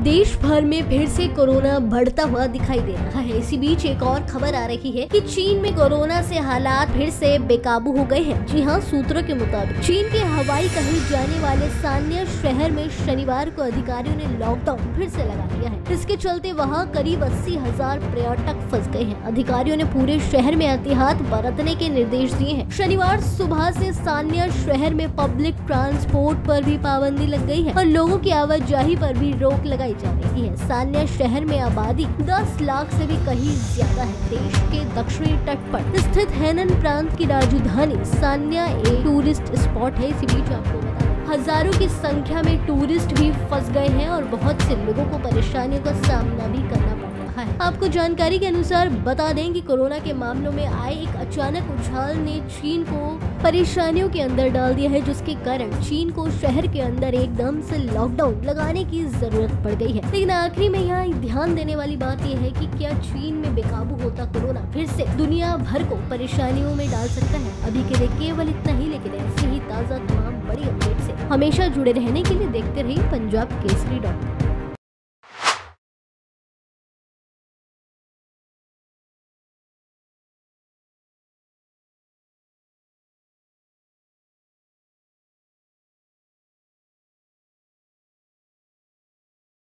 देश भर में फिर से कोरोना बढ़ता हुआ दिखाई दे रहा है। इसी बीच एक और खबर आ रही है कि चीन में कोरोना से हालात फिर से बेकाबू हो गए हैं। जी हाँ सूत्रों के मुताबिक चीन के हवाई कहे जाने वाले सान्य शहर में शनिवार को अधिकारियों ने लॉकडाउन फिर से लगा दिया है। इसके चलते वहाँ करीब अस्सी हज़ार पर्यटक फंस गए हैं। अधिकारियों ने पूरे शहर में एहतियात बरतने के निर्देश दिए हैं। शनिवार सुबह से सान्य शहर में पब्लिक ट्रांसपोर्ट पर भी पाबंदी लग गई है और लोगों की आवाजाही पर भी रोक लगाई जा रही है। सान्या शहर में आबादी 10 लाख से भी कहीं ज़्यादा है। देश के दक्षिणी तट पर स्थित हैनन प्रांत की राजधानी सान्या एक टूरिस्ट स्पॉट है। इसी बीच आपको बता हज़ारों की संख्या में टूरिस्ट भी फंस गए हैं और बहुत से लोगों को परेशानियों का सामना भी करना पड़। रहा है। आपको जानकारी के अनुसार बता दें कि कोरोना के मामलों में आए एक अचानक उछाल ने चीन को परेशानियों के अंदर डाल दिया है, जिसके कारण चीन को शहर के अंदर एकदम से लॉकडाउन लगाने की ज़रूरत पड़ गई है। लेकिन आखिरी में यहाँ ध्यान देने वाली बात यह है कि क्या चीन में बेकाबू होता कोरोना फिर से दुनिया भर को परेशानियों में डाल सकता है? अभी के लिए केवल इतना ही, लेकिन ऐसी ही ताज़ा तमाम बड़ी अपडेट से हमेशा जुड़े रहने के लिए देखते रहिए पंजाब केसरी डॉट